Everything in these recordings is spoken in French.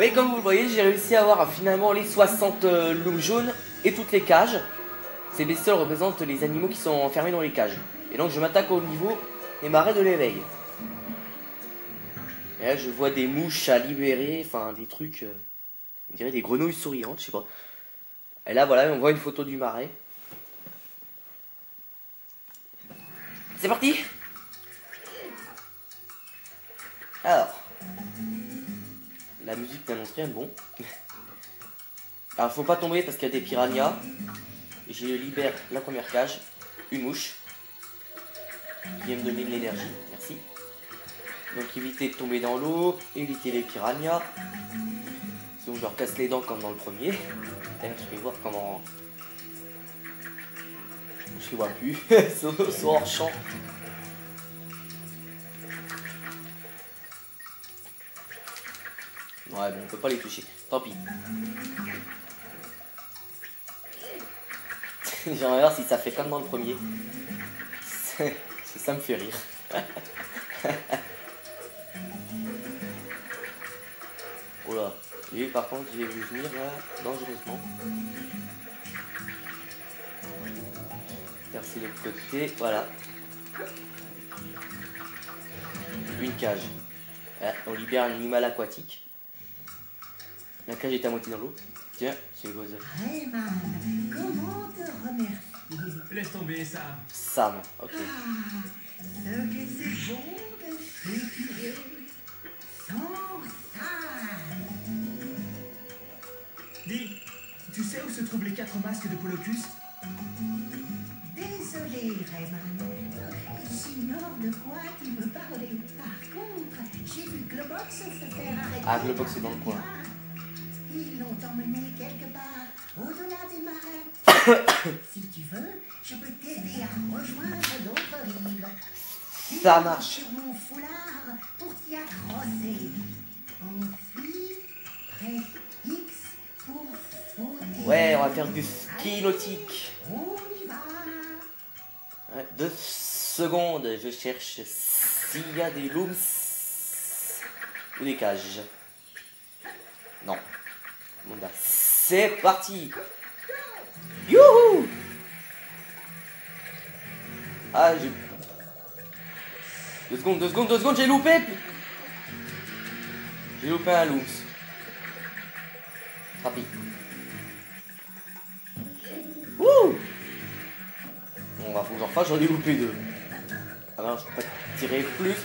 Oui, comme vous le voyez, j'ai réussi à avoir finalement les 60 euh, jaunes et toutes les cages. Ces bestioles représentent les animaux qui sont enfermés dans les cages. Et donc je m'attaque au niveau des marais de l'éveil. Et là, je vois des mouches à libérer, enfin des trucs, euh, on dirait des grenouilles souriantes, je sais pas. Et là, voilà, on voit une photo du marais. C'est parti Alors, la musique n'annonce rien de bon. Alors, faut pas tomber parce qu'il y a des piranhas. Je libère la première cage, une mouche, qui vient me donner de l'énergie, merci. Donc éviter de tomber dans l'eau, éviter les piranhas. Sinon je leur casse les dents comme dans le premier. Je vais voir comment... Je ne vois plus, ils sont hors champ. Ouais bon on peut pas les toucher, tant pis. J'aimerais voir si ça fait comme dans le premier. ça me fait rire. oh là. Et par contre, j'ai vu venir là, dangereusement. Merci l'autre côté. Voilà. Une cage. Ah, on libère un animal aquatique. La cage est à moitié dans l'eau. Tiens, c'est quoi ça comment te remercier Laisse tomber, Sam. Sam, ok. Ah, ce que c'est bon de sans Sam. Dis, tu sais où se trouvent les quatre masques de Polocus? Désolé, Rayman. J'ignore de quoi tu me parlais. Par contre, j'ai vu Globox se faire arrêter. Ah, Globox est dans le coin. Ils l'ont emmené quelque part, au-delà des marais. si tu veux, je peux t'aider à rejoindre l'autre rive. Ça marche. sur mon foulard pour t'y accrocher. Ensuite, presse X pour sauter. Ouais, on va faire du ski nautique. On y va. Deux secondes, je cherche s'il y a des looms ou des cages. Non. Bon bah, c'est parti Youhou Ah, j'ai... Deux secondes, deux secondes, deux secondes, j'ai loupé J'ai loupé un looms. Rapide. Wouh Bon, bah, faut que j'en refasse, j'en ai loupé deux. Ah ben, je peux pas tirer plus.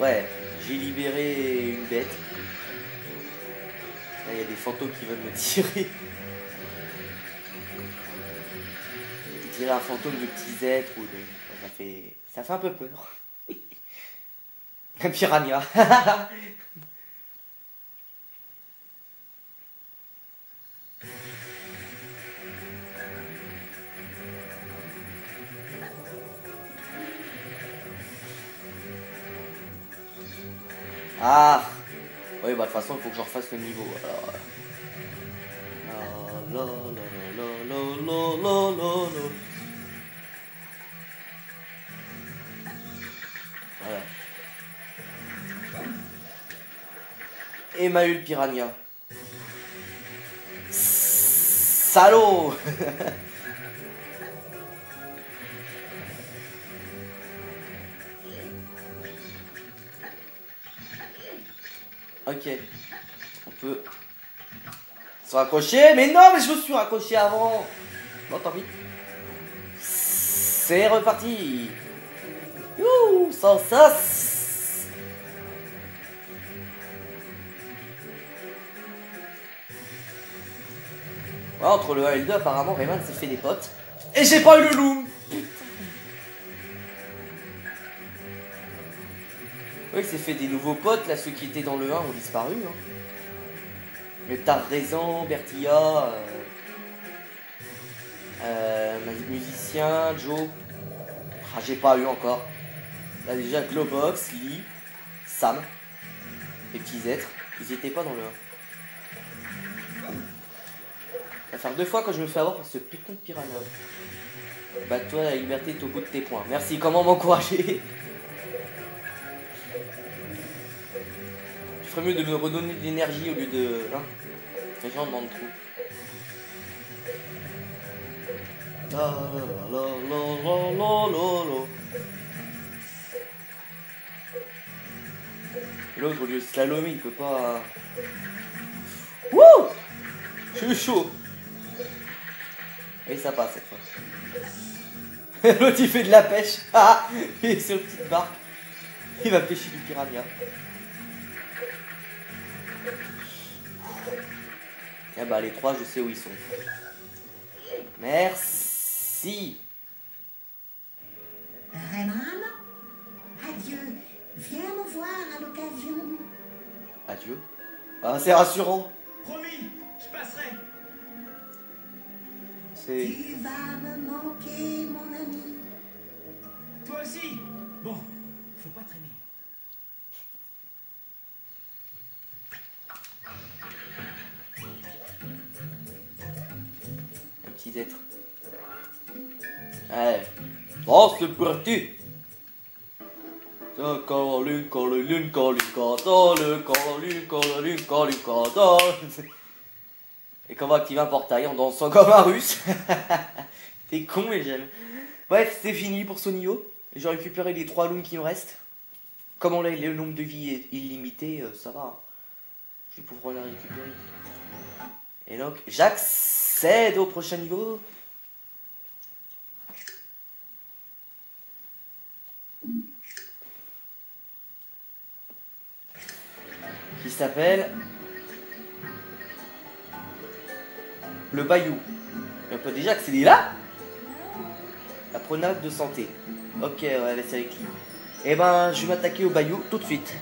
Ouais, j'ai libéré une bête. Y a des fantômes qui veulent me tirer. Tirer un fantôme de petits êtres ou de... Ça fait... Ça fait un peu peur. un piranha. Ah Oui, bah de toute façon, il faut que je refasse le niveau. Alors... Voilà. Emmaül Piranha. Salaud Ok. On peut se raccrocher. Mais non, mais je me suis raccroché avant. Bon, tant pis. C'est reparti. Youhou, sans sas. Ouais, entre le 1 et le 2, apparemment, Rayman s'est fait des potes. Et j'ai pas eu le loup Oui, c'est fait des nouveaux potes, là, ceux qui étaient dans le 1 ont disparu. Hein. Mais Tarzan, Bertilla, euh, euh, musicien, Joe. Ah, j'ai pas eu encore. Là, déjà, Globox, Lee, Sam, les petits êtres. Ils étaient pas dans le 1. Ça va faire deux fois que je me fais avoir par ce putain de piranha. Bah, toi, la liberté est au bout de tes points. Merci, comment m'encourager? Il ferait mieux de me redonner de l'énergie au lieu de. Hein Les gens la la la. Et L'autre, au lieu de slalomer, il peut pas. Wouh Je suis chaud. Et ça passe cette fois. L'autre il fait de la pêche. Ah Il est sur une petite barque. Il va pêcher du piranha. Ah bah les trois je sais où ils sont. Merci. Rayman, adieu. Viens me voir à l'occasion. Adieu. Ah c'est rassurant. Promis, je passerai. C'est. Tu vas me manquer, mon ami. Toi aussi. Bon, faut pas traîner. Caroline, Caroline, Caroline. Et comment activer un portail en dansant comme un russe? T'es con mais j'aime. Bref, c'est fini pour ce niveau. J'ai récupéré les trois looms qui me restent. Comme on a le nombre de vie est illimité, euh, ça va. hein. Je vais pouvoir les récupérer. Et donc, j'accède au prochain niveau. S'appelle le Bayou. On peut déjà accéder là La promenade de santé. Ok, on va laisser avec qui Eh ben, je vais m'attaquer au Bayou tout de suite.